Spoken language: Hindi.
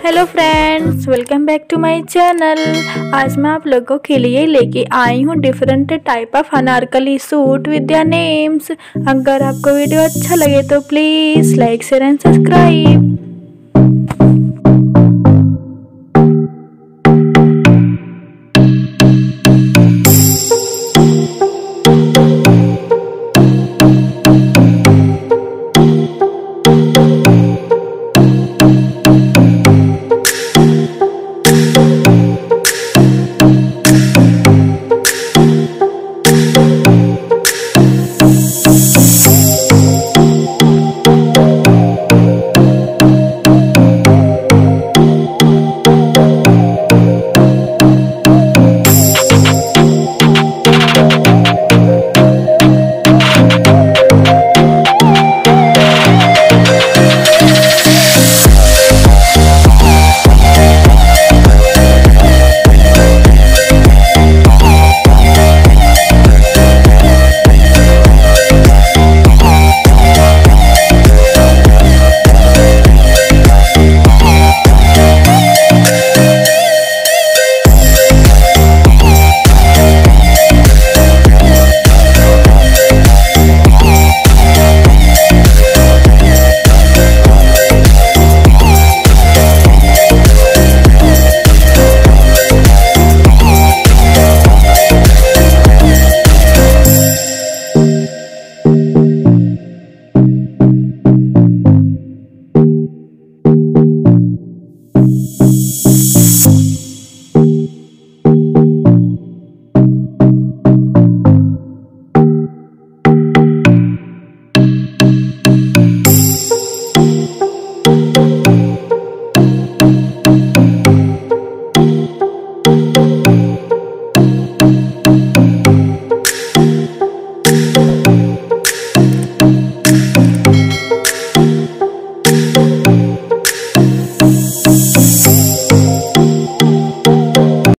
Hello friends welcome back to my channel आज मैं आप लोगों के लिए लेके आई हूँ different type of anarkali suit with या नेम्स अगर आपको वीडियो अच्छा लगे तो please like share and subscribe